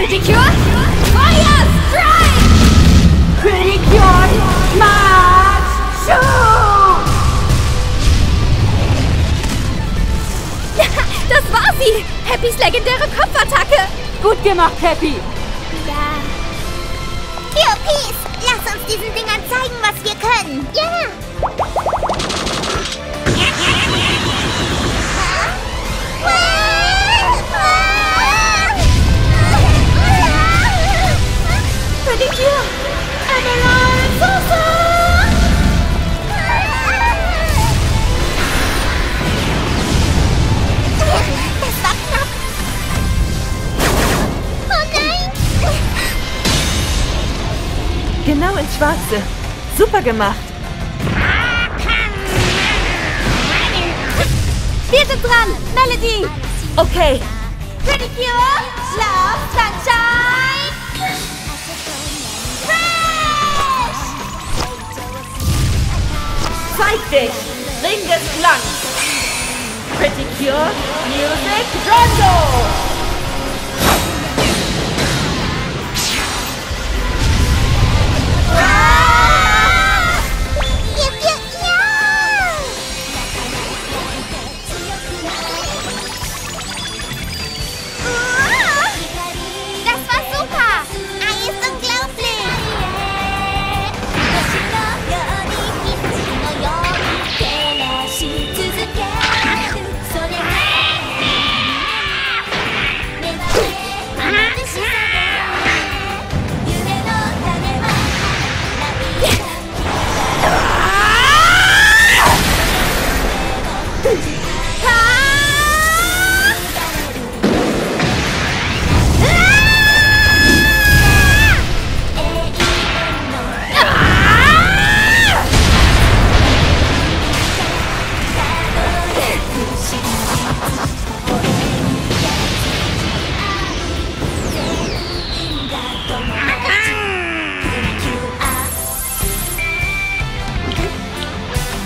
Pedicure, Fire Strike! Pedicure, March, Shoot! Das war sie! Happys legendäre Kopfattacke! Gut gemacht, Happy! Ja. Hier, Peace, lass uns diesen Dingern zeigen, was wir können. Ja. Pedicure! Genau ins Schwarze. Super gemacht. Wir sind dran! Melody! Okay, Pedicure, Love, Sunshine! Crash! zeig dich! Ring des Glanz! Pretty Cure, Music, Rondo!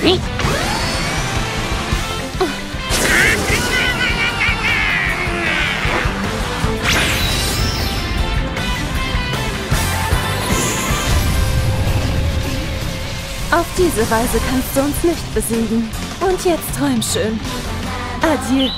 Auf diese Weise kannst du uns nicht besiegen. Und jetzt träum schön. Adieu.